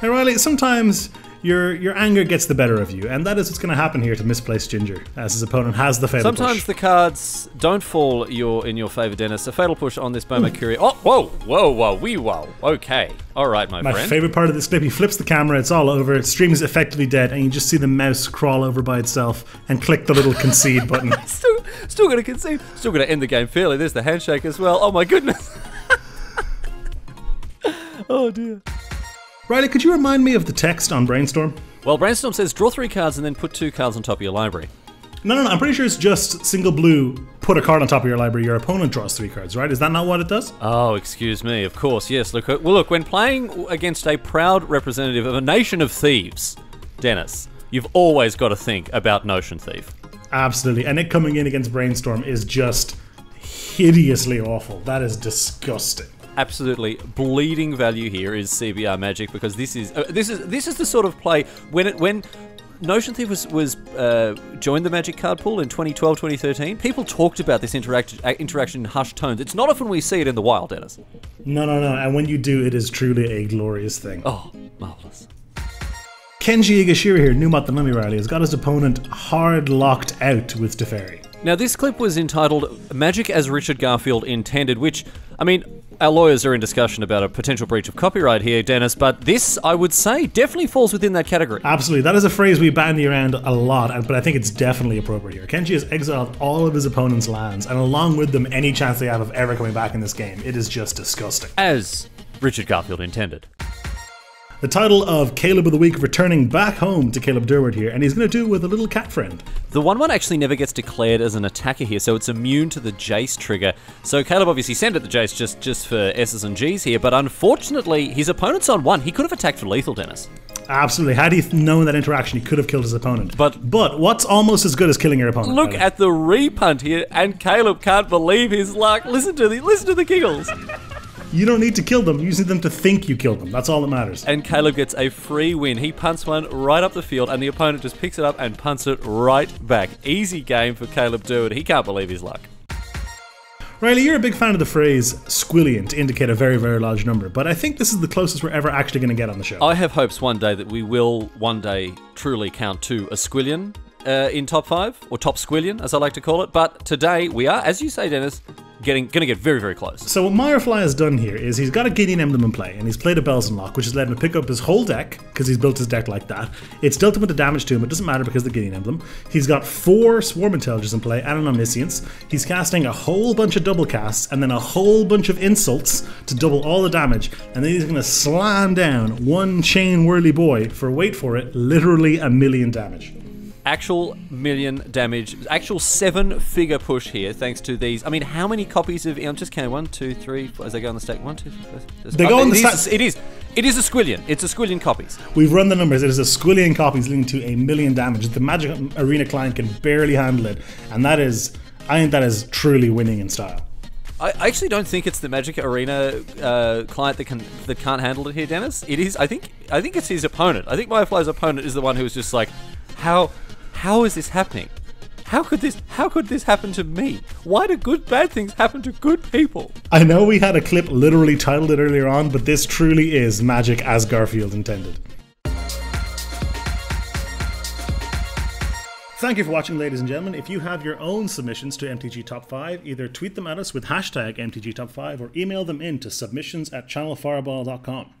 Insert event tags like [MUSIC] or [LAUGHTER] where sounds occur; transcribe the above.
Hey Riley, sometimes your your anger gets the better of you, and that is what's going to happen here to misplaced Ginger, as his opponent has the fatal Sometimes push. the cards don't fall your in your favour, Dennis. A fatal push on this Bomat hmm. Courier. Oh, whoa, whoa, whoa, wee whoa. Okay. All right, my, My friend. favorite part of this clip, he flips the camera, it's all over, stream is effectively dead, and you just see the mouse crawl over by itself and click the little concede [LAUGHS] button. Still, still going to concede. Still going to end the game fairly. There's the handshake as well. Oh my goodness. [LAUGHS] oh dear. Riley, could you remind me of the text on Brainstorm? Well, Brainstorm says draw three cards and then put two cards on top of your library. No, no, no, I'm pretty sure it's just single blue, put a card on top of your library, your opponent draws three cards, right? Is that not what it does? Oh, excuse me. Of course, yes. Look, uh, well, look. When playing against a proud representative of a nation of thieves, Dennis, you've always got to think about Notion Thief. Absolutely. And it coming in against Brainstorm is just hideously awful. That is disgusting. Absolutely bleeding value here is CBR Magic because this is uh, this is this is the sort of play when it when Notion Thief was was uh, joined the Magic card pool in 2012 2013. People talked about this interaction uh, interaction in hushed tones. It's not often we see it in the wild, Dennis. No, no, no. And when you do, it is truly a glorious thing. Oh, marvelous. Kenji Egashira here, Numat the Mummy Riley, has got his opponent hard locked out with Teferi. Now, this clip was entitled Magic as Richard Garfield Intended, which, I mean, our lawyers are in discussion about a potential breach of copyright here, Dennis, but this, I would say, definitely falls within that category. Absolutely. That is a phrase we bandy around a lot, but I think it's definitely appropriate here. Kenji has exiled all of his opponent's lands, and along with them, any chance they have of ever coming back in this game. It is just disgusting. As Richard Garfield intended. The title of Caleb of the Week returning back home to Caleb Durward here, and he's going to do it with a little cat friend. The 1 1 actually never gets declared as an attacker here, so it's immune to the Jace trigger. So Caleb obviously sent it the Jace just, just for S's and G's here, but unfortunately, his opponent's on 1. He could have attacked for lethal, Dennis. Absolutely. Had he known that interaction, he could have killed his opponent. But- but what's almost as good as killing your opponent? Look at the repunt here, and Caleb can't believe his luck. Listen to the listen to the giggles. [LAUGHS] you don't need to kill them. You just need them to think you killed them. That's all that matters. And Caleb gets a free win. He punts one right up the field, and the opponent just picks it up and punts it right back. Easy game for Caleb Durward. He can't believe his luck. Riley, you're a big fan of the phrase squillion to indicate a very, very large number, but I think this is the closest we're ever actually going to get on the show. I have hopes one day that we will one day truly count to a squillion uh, in top five, or top squillion, as I like to call it. But today we are, as you say, Dennis, getting going to get very, very close. So what Mirefly has done here is he's got a Gideon Emblem in play, and he's played a Bells and Lock, which has led him to pick up his whole deck, because he's built his deck like that. It's dealt him with the damage to him, it doesn't matter because the Gideon Emblem. He's got four Swarm Intelligence in play and an Omniscience. He's casting a whole bunch of double casts, and then a whole bunch of insults to double all the damage, and then he's going to slam down one Chain Whirly Boy for, wait for it, literally a million damage. Actual million damage, actual seven figure push here, thanks to these. I mean, how many copies of? I'm just counting one, two, three, four, as they go on the stack. One, two, three, four, They go Oh, on the it is- stack- It is. It is a squillion. It's a squillion copies. We've run the numbers. It is a squillion copies leading to a million damage. The Magic Arena client can barely handle it, and that is, I think that is truly winning in style. I I actually don't think it's the Magic Arena uh, client that can that can't handle it here, Dennis. It is. I think. I think it's his opponent. I think Firefly's opponent is the one who was just like, how, how is this happening? How could this? How could this happen to me? Why do good bad things happen to good people? I know we had a clip literally titled it earlier on, but this truly is Magic as Garfield intended. Thank you for watching, ladies and gentlemen. If you have your own submissions to MTG Top 5, either tweet them at us with hashtag MTG Top 5 or email them in to submissions at channelfireball.com.